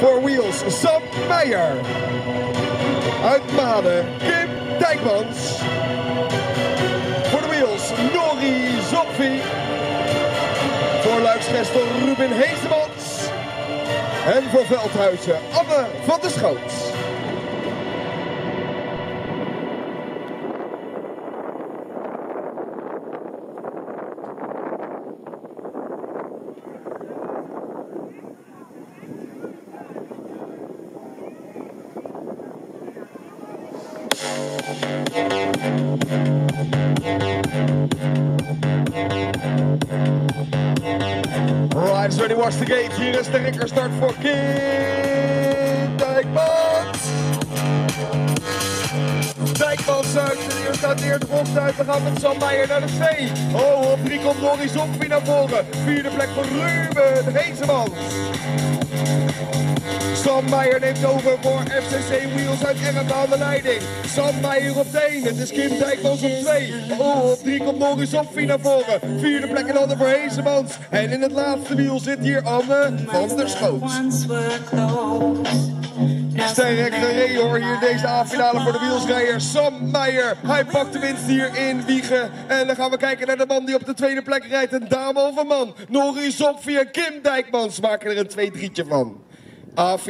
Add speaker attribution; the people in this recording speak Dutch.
Speaker 1: Voor Wheels, Sam Meijer. Uit Maden, Kim Dijkmans. Voor de Wheels, Nori Zopfi. Voor Luiksgestel, Ruben Heesemans. En voor Veldhuizen, Anne van der Schoot. Riders ready, watch the gate. Hier is de rekker start voor Kim Dijkmans. Dijkmans uit. Staat de eerste bocht uit. We gaan met Sam Meijer naar de C. Oh, op drie komt Norris Zompie naar voren. Vierde plek voor Ruben Heesemans. Sam Meijer neemt over voor FCC Wheels uit Emmen aan de leiding. Sam Meijer op de 1, het is Kim Dijkmans op 2. Oh, op 3 komt Norris naar voren. Vierde plek in handen voor Heesemans. En in het laatste wiel zit hier Anne van der Schoot. Sterk gereden hoor, hier deze A-finale voor de wielsrijder Sam Meijer. Hij pakt de winst hier in Wiegen. En dan gaan we kijken naar de man die op de tweede plek rijdt. Een dame of een man. Norris Opvie en Kim Dijkmans maken er een 2-3'tje van. A-finale.